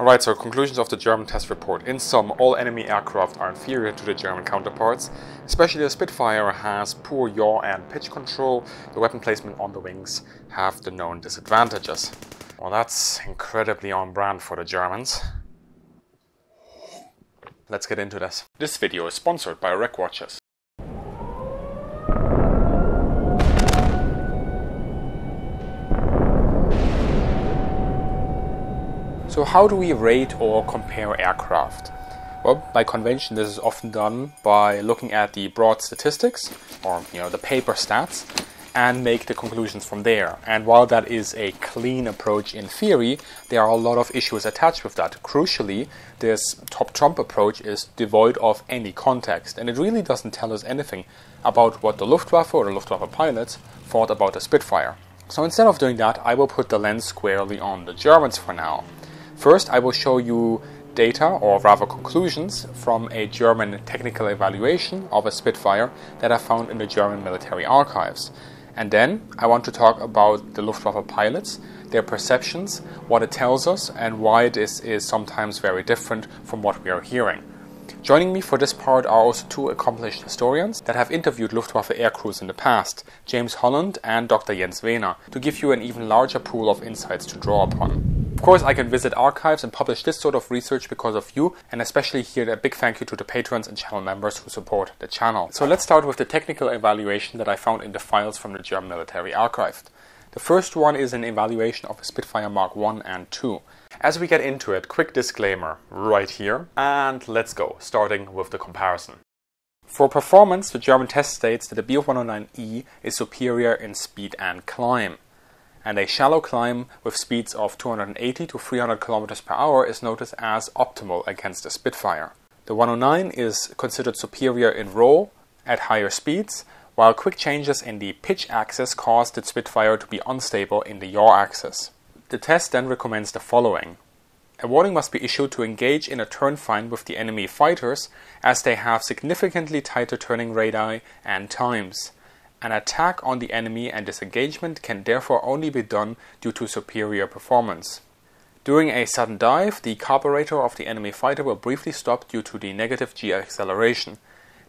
Alright, so conclusions of the German test report. In sum, all enemy aircraft are inferior to the German counterparts. Especially the Spitfire has poor yaw and pitch control. The weapon placement on the wings have the known disadvantages. Well, that's incredibly on brand for the Germans. Let's get into this. This video is sponsored by RecWatches. So how do we rate or compare aircraft? Well, by convention, this is often done by looking at the broad statistics, or you know, the paper stats, and make the conclusions from there. And while that is a clean approach in theory, there are a lot of issues attached with that. Crucially, this top trump approach is devoid of any context, and it really doesn't tell us anything about what the Luftwaffe or the Luftwaffe pilots thought about the Spitfire. So instead of doing that, I will put the lens squarely on the Germans for now. First, I will show you data, or rather conclusions, from a German technical evaluation of a Spitfire that I found in the German military archives. And then I want to talk about the Luftwaffe pilots, their perceptions, what it tells us, and why this is sometimes very different from what we are hearing. Joining me for this part are also two accomplished historians that have interviewed Luftwaffe air crews in the past, James Holland and Dr. Jens Wehner, to give you an even larger pool of insights to draw upon. Of course, I can visit archives and publish this sort of research because of you, and especially here a big thank you to the patrons and channel members who support the channel. So let's start with the technical evaluation that I found in the files from the German Military Archive. The first one is an evaluation of a Spitfire Mark 1 and 2. As we get into it, quick disclaimer right here, and let's go, starting with the comparison. For performance, the German test states that the Bf 109E is superior in speed and climb, and a shallow climb with speeds of 280 to 300 km per hour is noted as optimal against the Spitfire. The 109 is considered superior in roll at higher speeds, while quick changes in the pitch axis caused the Spitfire to be unstable in the yaw axis. The test then recommends the following. A warning must be issued to engage in a turn fight with the enemy fighters as they have significantly tighter turning radii and times. An attack on the enemy and disengagement can therefore only be done due to superior performance. During a sudden dive, the carburetor of the enemy fighter will briefly stop due to the negative G acceleration.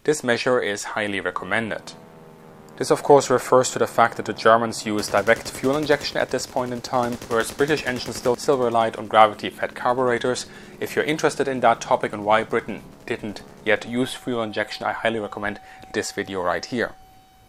This measure is highly recommended. This of course refers to the fact that the Germans used direct fuel injection at this point in time, whereas British engines still, still relied on gravity-fed carburetors. If you're interested in that topic and why Britain didn't yet use fuel injection, I highly recommend this video right here.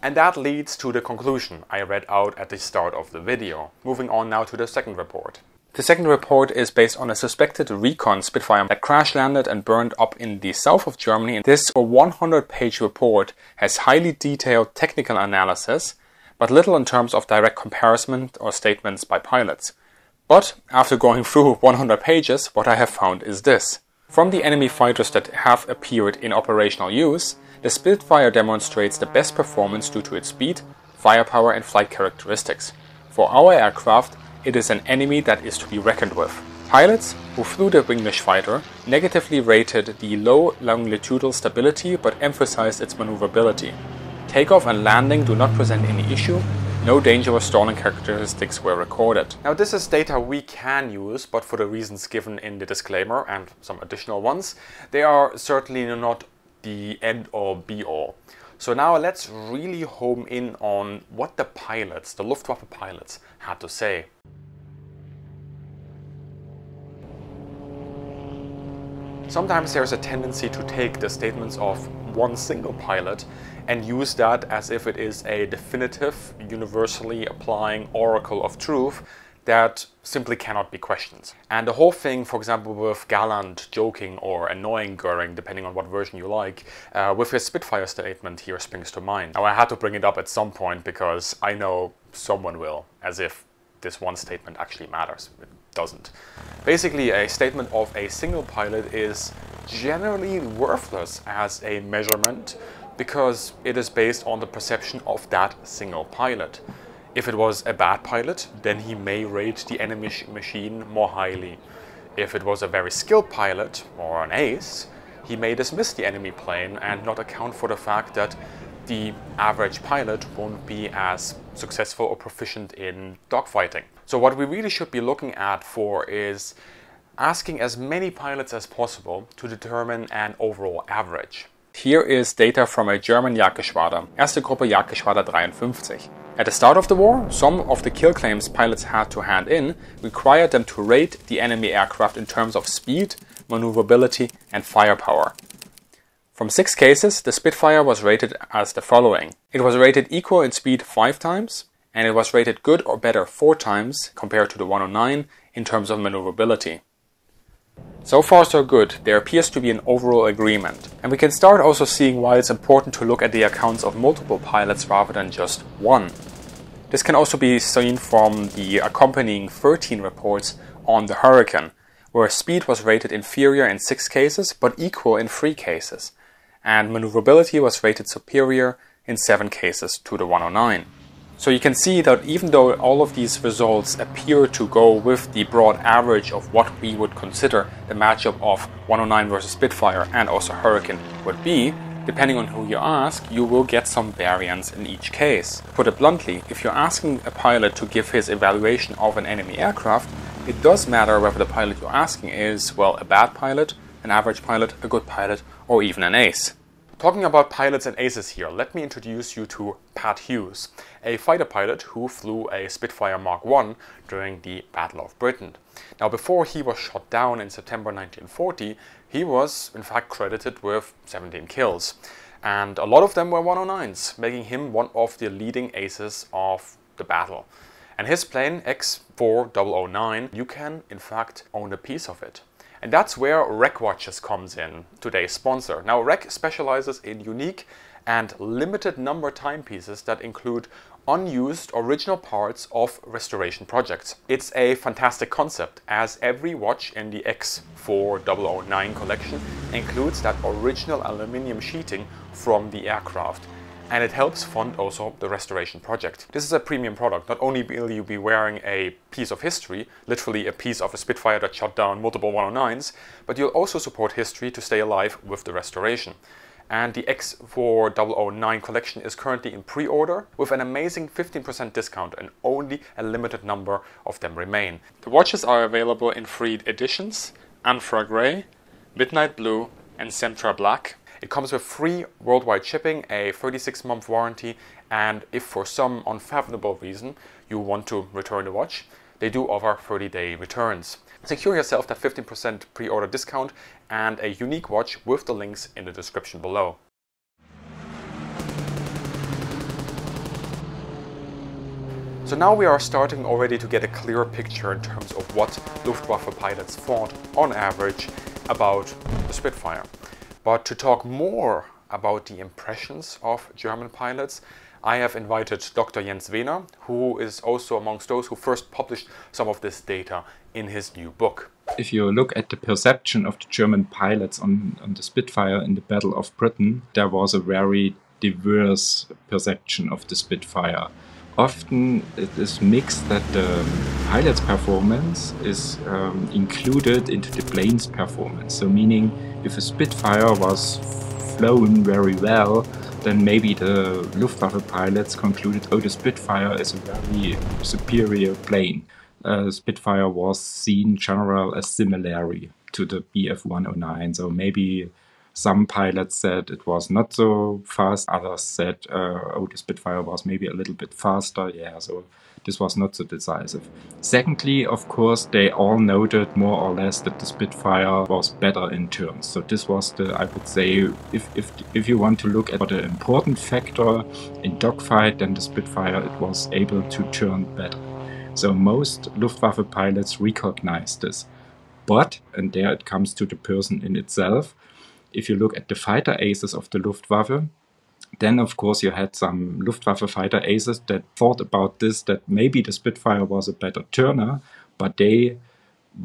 And that leads to the conclusion I read out at the start of the video. Moving on now to the second report. The second report is based on a suspected recon Spitfire that crash landed and burned up in the south of Germany. This 100 page report has highly detailed technical analysis, but little in terms of direct comparison or statements by pilots. But after going through 100 pages, what I have found is this. From the enemy fighters that have appeared in operational use, the Spitfire demonstrates the best performance due to its speed, firepower, and flight characteristics. For our aircraft, it is an enemy that is to be reckoned with. Pilots who flew the Wingdish fighter negatively rated the low longitudinal stability but emphasized its maneuverability. Takeoff and landing do not present any issue, no dangerous stalling characteristics were recorded. Now this is data we can use, but for the reasons given in the disclaimer and some additional ones, they are certainly not the end all be all. So now let's really home in on what the pilots, the Luftwaffe pilots, had to say. Sometimes there's a tendency to take the statements of one single pilot and use that as if it is a definitive, universally applying oracle of truth that simply cannot be questioned. And the whole thing, for example, with Galland joking or annoying Goering, depending on what version you like, uh, with his Spitfire statement here springs to mind. Now I had to bring it up at some point because I know someone will, as if this one statement actually matters. It doesn't. Basically, a statement of a single pilot is generally worthless as a measurement because it is based on the perception of that single pilot. If it was a bad pilot, then he may rate the enemy machine more highly. If it was a very skilled pilot, or an ace, he may dismiss the enemy plane and not account for the fact that the average pilot won't be as successful or proficient in dogfighting. So what we really should be looking at for is asking as many pilots as possible to determine an overall average. Here is data from a German Jagdgeschwader, erste Gruppe Jagdgeschwader 53. At the start of the war, some of the kill claims pilots had to hand in required them to rate the enemy aircraft in terms of speed, maneuverability, and firepower. From six cases, the Spitfire was rated as the following. It was rated equal in speed five times, and it was rated good or better four times compared to the 109 in terms of maneuverability. So far so good, there appears to be an overall agreement. And we can start also seeing why it's important to look at the accounts of multiple pilots rather than just one. This can also be seen from the accompanying 13 reports on the Hurricane, where speed was rated inferior in 6 cases but equal in 3 cases, and maneuverability was rated superior in 7 cases to the 109. So you can see that even though all of these results appear to go with the broad average of what we would consider the matchup of 109 versus Spitfire and also Hurricane would be, depending on who you ask, you will get some variance in each case. Put it bluntly, if you're asking a pilot to give his evaluation of an enemy aircraft, it does matter whether the pilot you're asking is, well, a bad pilot, an average pilot, a good pilot, or even an ace. Talking about pilots and aces here, let me introduce you to Pat Hughes, a fighter pilot who flew a Spitfire Mark I during the Battle of Britain. Now, before he was shot down in September 1940, he was in fact credited with 17 kills. And a lot of them were 109s, making him one of the leading aces of the battle. And his plane, X4009, you can in fact own a piece of it. And that's where REC Watches comes in, today's sponsor. Now REC specializes in unique and limited number timepieces that include unused original parts of restoration projects. It's a fantastic concept as every watch in the X4009 collection includes that original aluminium sheeting from the aircraft and it helps fund also the restoration project. This is a premium product. Not only will you be wearing a piece of history, literally a piece of a Spitfire that shot down multiple 109s, but you'll also support history to stay alive with the restoration. And the X4009 collection is currently in pre-order with an amazing 15% discount and only a limited number of them remain. The watches are available in three editions, Amphra Grey, Midnight Blue and Semtra Black it comes with free worldwide shipping, a 36 month warranty, and if for some unfathomable reason you want to return the watch, they do offer 30 day returns. Secure yourself that 15% pre order discount and a unique watch with the links in the description below. So now we are starting already to get a clearer picture in terms of what Luftwaffe pilots thought on average about the Spitfire. But to talk more about the impressions of German pilots, I have invited Dr. Jens Wehner, who is also amongst those who first published some of this data in his new book. If you look at the perception of the German pilots on, on the Spitfire in the Battle of Britain, there was a very diverse perception of the Spitfire. Often it is mixed that the pilot's performance is um, included into the plane's performance. So meaning if a Spitfire was flown very well, then maybe the Luftwaffe pilots concluded, oh, the Spitfire is a very superior plane. Uh, Spitfire was seen general as similarly to the Bf 109, so maybe some pilots said it was not so fast, others said, uh, oh, the Spitfire was maybe a little bit faster. Yeah, so this was not so decisive. Secondly, of course, they all noted more or less that the Spitfire was better in turns. So this was the, I would say, if, if, if you want to look at the important factor in dogfight, then the Spitfire, it was able to turn better. So most Luftwaffe pilots recognized this. But, and there it comes to the person in itself, if you look at the fighter aces of the Luftwaffe, then of course you had some Luftwaffe fighter aces that thought about this, that maybe the Spitfire was a better turner, but they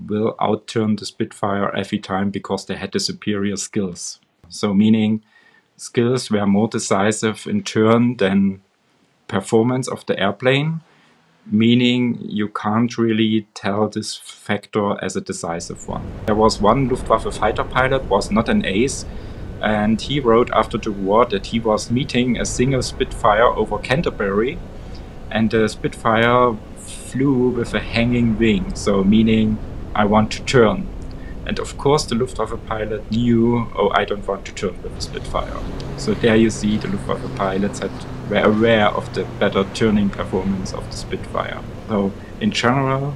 will outturn the Spitfire every time because they had the superior skills. So meaning skills were more decisive in turn than performance of the airplane meaning you can't really tell this factor as a decisive one. There was one Luftwaffe fighter pilot, was not an ace, and he wrote after the war that he was meeting a single Spitfire over Canterbury, and the Spitfire flew with a hanging wing, so meaning I want to turn. And of course, the Luftwaffe pilot knew, oh, I don't want to turn with a Spitfire. So there you see the Luftwaffe pilots had, were aware of the better turning performance of the Spitfire. So in general,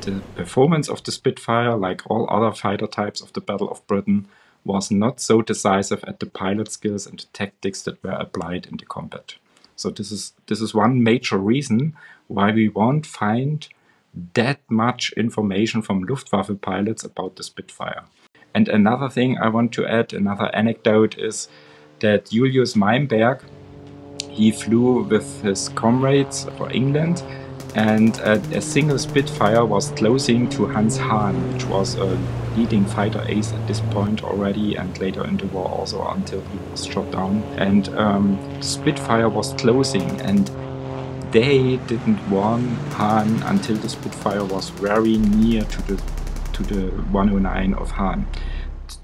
the performance of the Spitfire, like all other fighter types of the Battle of Britain, was not so decisive at the pilot skills and the tactics that were applied in the combat. So this is this is one major reason why we won't find that much information from Luftwaffe pilots about the Spitfire. And another thing I want to add, another anecdote is that Julius Meimberg, he flew with his comrades for England and uh, a single Spitfire was closing to Hans Hahn, which was a leading fighter ace at this point already and later in the war also until he was shot down. And um, Spitfire was closing and they didn't warn Hahn until the Spitfire was very near to the to the 109 of Hahn,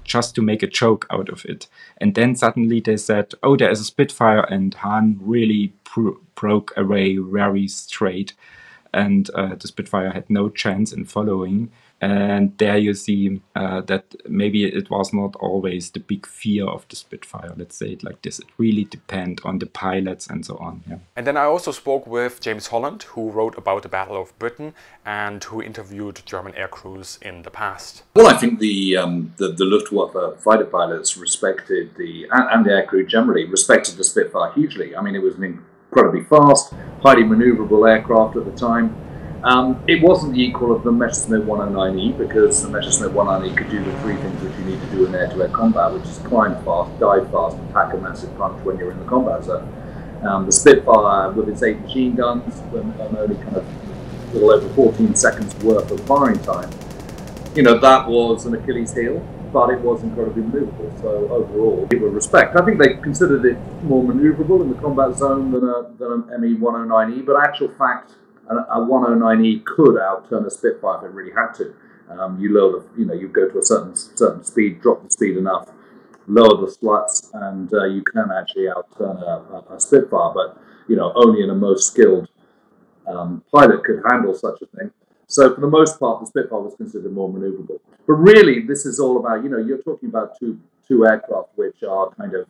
just to make a joke out of it. And then suddenly they said, oh, there is a Spitfire, and Hahn really broke away very straight and uh, the Spitfire had no chance in following. And there you see uh, that maybe it was not always the big fear of the Spitfire, let's say it like this. It really depends on the pilots and so on. Yeah. And then I also spoke with James Holland, who wrote about the Battle of Britain and who interviewed German air crews in the past. Well, I think the, um, the, the, Luftwaffe fighter pilots respected the, and, and the air crew generally, respected the Spitfire hugely. I mean, it was an incredibly fast, highly maneuverable aircraft at the time. Um, it wasn't the equal of the Messerschmitt 109E because the Messerschmitt 109E could do the three things which you need to do in air-to-air combat, which is climb fast, dive fast, and pack a massive punch when you're in the combat zone. Um, the Spitfire, with its eight machine guns and, only kind of a little over 14 seconds worth of firing time, you know, that was an Achilles heel but it was incredibly maneuverable. So overall, people respect. I think they considered it more maneuverable in the combat zone than, a, than an ME 109E, but actual fact, a, a 109E could outturn a Spitfire if it really had to. Um, you lower the, you know, you go to a certain certain speed, drop the speed enough, lower the slats, and uh, you can actually outturn a, a, Spitfire. But you know, only in a most skilled um, pilot could handle such a thing. So for the most part, the Spitfire was considered more maneuverable. But really, this is all about, you know, you're talking about two two aircraft which are kind of,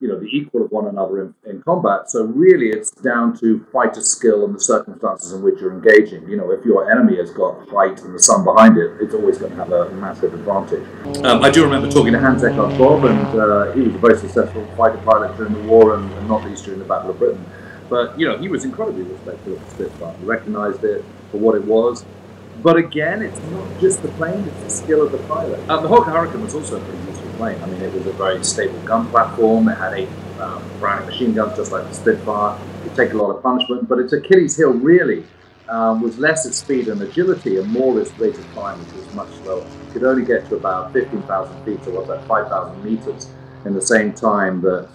you know, the equal of one another in, in combat. So really, it's down to fighter skill and the circumstances in which you're engaging. You know, if your enemy has got height and the sun behind it, it's always going to have a massive advantage. Um, I do remember talking to Hans Ekkehard Bob, and uh, he was a very successful fighter pilot during the war and, and not least during the Battle of Britain. But you know, he was incredibly respectful of the Spitfire. He recognised it for what it was. But again, it's not just the plane; it's the skill of the pilot. Um, the Hawker Hurricane was also pretty plane. I mean, it was a very stable gun platform. It had eight um, Browning machine guns, just like the Spitfire. It take a lot of punishment, but its Achilles heel really um, was less its speed and agility and more its rate of climb, which was much slower. It could only get to about 15,000 feet, so what's that, 5,000 meters, in the same time that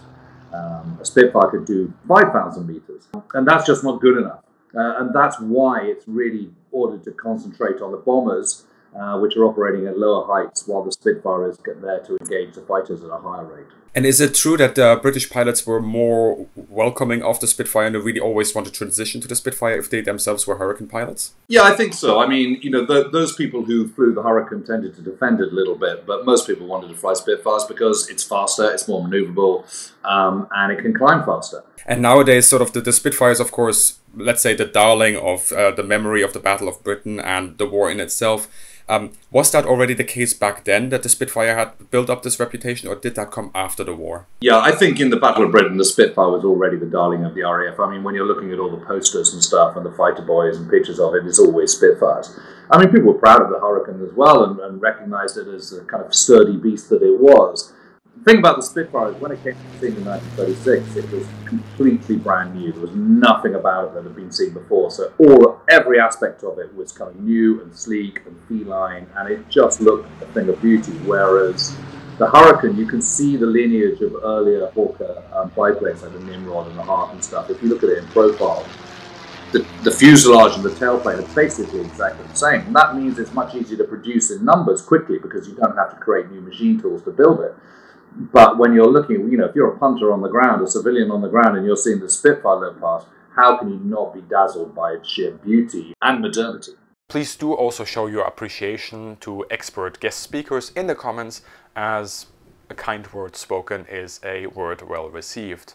um, a Spitfire could do 5,000 meters. And that's just not good enough. Uh, and that's why it's really ordered to concentrate on the bombers, uh, which are operating at lower heights, while the Spitfires get there to engage the fighters at a higher rate. And is it true that the British pilots were more welcoming of the Spitfire and they really always wanted to transition to the Spitfire if they themselves were Hurricane pilots? Yeah, I think so. I mean, you know, the, those people who flew the Hurricane tended to defend it a little bit, but most people wanted to fly Spitfires because it's faster, it's more maneuverable, um, and it can climb faster. And nowadays, sort of the, the Spitfires, of course, let's say the darling of uh, the memory of the Battle of Britain and the war in itself. Um, was that already the case back then that the Spitfire had built up this reputation, or did that come after the war? Yeah, I think in the Battle of Britain, the Spitfire was already the darling of the RAF. I mean, when you're looking at all the posters and stuff and the fighter boys and pictures of it, it's always Spitfires. I mean, people were proud of the Hurricane as well and, and recognized it as the kind of sturdy beast that it was. The thing about the Spitfire is when it came to scene in 1936, it was completely brand new. There was nothing about it that had been seen before. So all every aspect of it was kind of new and sleek and feline, and it just looked a thing of beauty. Whereas the Hurricane, you can see the lineage of earlier Hawker um, biplanes like the Nimrod and the Hart and stuff. If you look at it in profile, the, the, fuselage and the tailplane are basically exactly the same. And that means it's much easier to produce in numbers quickly because you don't have to create new machine tools to build it. But when you're looking, you know, if you're a punter on the ground, a civilian on the ground, and you're seeing the Spitfire live past, how can you not be dazzled by its sheer beauty and modernity? Please do also show your appreciation to expert guest speakers in the comments as a kind word spoken is a word well received.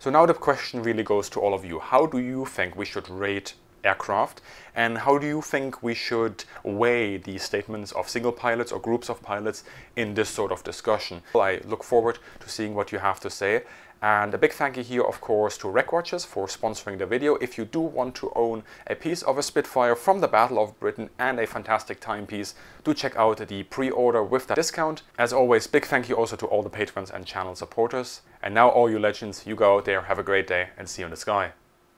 So now the question really goes to all of you. How do you think we should rate aircraft and how do you think we should weigh the statements of single pilots or groups of pilots in this sort of discussion? I look forward to seeing what you have to say and a big thank you here, of course, to RecWatches for sponsoring the video. If you do want to own a piece of a Spitfire from the Battle of Britain and a fantastic timepiece, do check out the pre-order with that discount. As always, big thank you also to all the patrons and channel supporters. And now all you legends, you go out there, have a great day and see you in the sky.